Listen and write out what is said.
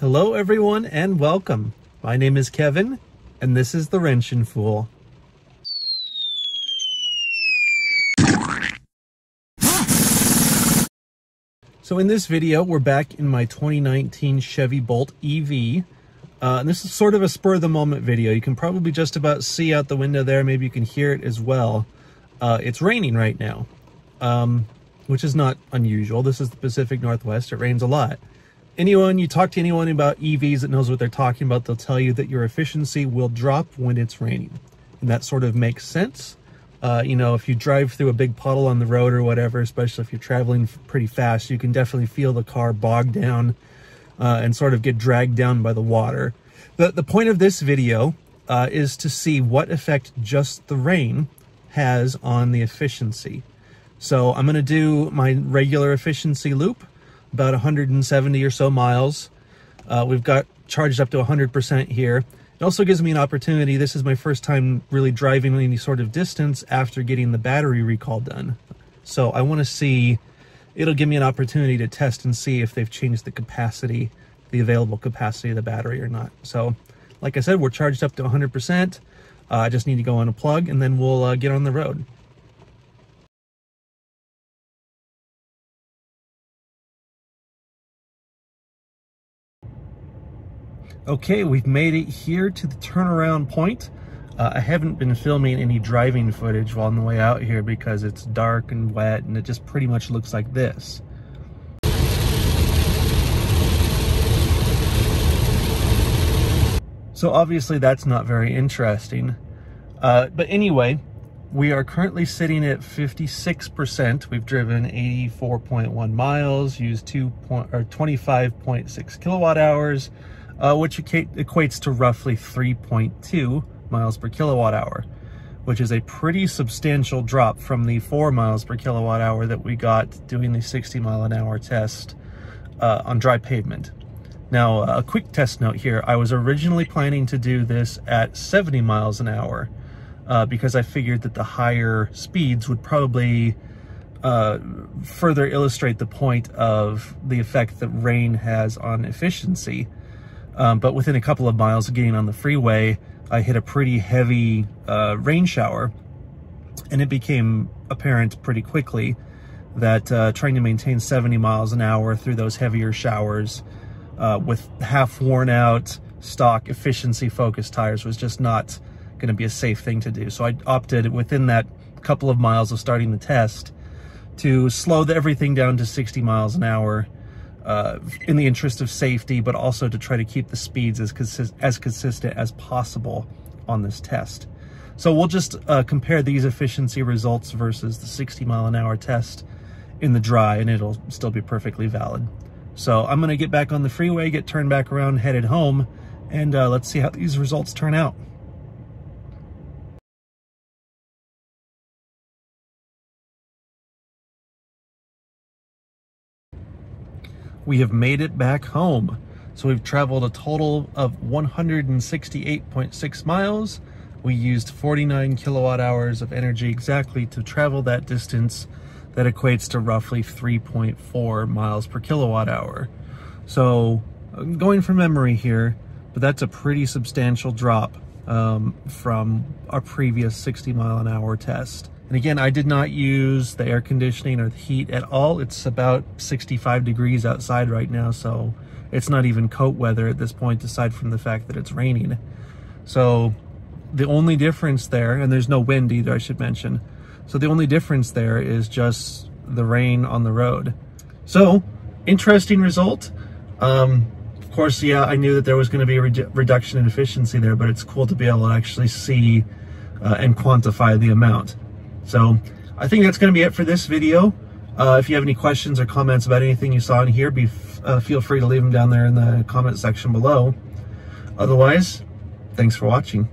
Hello, everyone, and welcome. My name is Kevin, and this is the Wrenchin' Fool. So in this video, we're back in my 2019 Chevy Bolt EV. Uh, and this is sort of a spur of the moment video. You can probably just about see out the window there. Maybe you can hear it as well. Uh, it's raining right now, um, which is not unusual. This is the Pacific Northwest. It rains a lot anyone, you talk to anyone about EVs that knows what they're talking about, they'll tell you that your efficiency will drop when it's raining. And that sort of makes sense. Uh, you know, if you drive through a big puddle on the road or whatever, especially if you're traveling pretty fast, you can definitely feel the car bog down uh, and sort of get dragged down by the water. The, the point of this video uh, is to see what effect just the rain has on the efficiency. So I'm going to do my regular efficiency loop about 170 or so miles. Uh, we've got charged up to 100% here. It also gives me an opportunity. This is my first time really driving any sort of distance after getting the battery recall done. So I want to see, it'll give me an opportunity to test and see if they've changed the capacity, the available capacity of the battery or not. So like I said, we're charged up to 100%. Uh, I just need to go on a plug and then we'll uh, get on the road. Okay, we've made it here to the turnaround point. Uh, I haven't been filming any driving footage while on the way out here because it's dark and wet and it just pretty much looks like this. So obviously that's not very interesting. Uh, but anyway, we are currently sitting at 56%. We've driven 84.1 miles, used 2 point, or 25.6 kilowatt hours, uh, which equates to roughly 3.2 miles per kilowatt hour, which is a pretty substantial drop from the 4 miles per kilowatt hour that we got doing the 60 mile an hour test uh, on dry pavement. Now, a quick test note here. I was originally planning to do this at 70 miles an hour uh, because I figured that the higher speeds would probably uh, further illustrate the point of the effect that rain has on efficiency. Um, but within a couple of miles of getting on the freeway, I hit a pretty heavy uh, rain shower. And it became apparent pretty quickly that uh, trying to maintain 70 miles an hour through those heavier showers uh, with half worn out stock efficiency focused tires was just not going to be a safe thing to do. So I opted within that couple of miles of starting the test to slow everything down to 60 miles an hour uh, in the interest of safety, but also to try to keep the speeds as, as consistent as possible on this test. So we'll just uh, compare these efficiency results versus the 60 mile an hour test in the dry and it'll still be perfectly valid. So I'm gonna get back on the freeway, get turned back around, headed home, and uh, let's see how these results turn out. We have made it back home. So we've traveled a total of 168.6 miles. We used 49 kilowatt hours of energy exactly to travel that distance. That equates to roughly 3.4 miles per kilowatt hour. So I'm going from memory here, but that's a pretty substantial drop um, from our previous 60 mile an hour test. And again, I did not use the air conditioning or the heat at all. It's about 65 degrees outside right now, so it's not even coat weather at this point, aside from the fact that it's raining. So the only difference there, and there's no wind either, I should mention. So the only difference there is just the rain on the road. So, interesting result. Um, of course, yeah, I knew that there was going to be a re reduction in efficiency there, but it's cool to be able to actually see uh, and quantify the amount. So I think that's going to be it for this video. Uh, if you have any questions or comments about anything you saw in here, be uh, feel free to leave them down there in the comment section below. Otherwise, thanks for watching.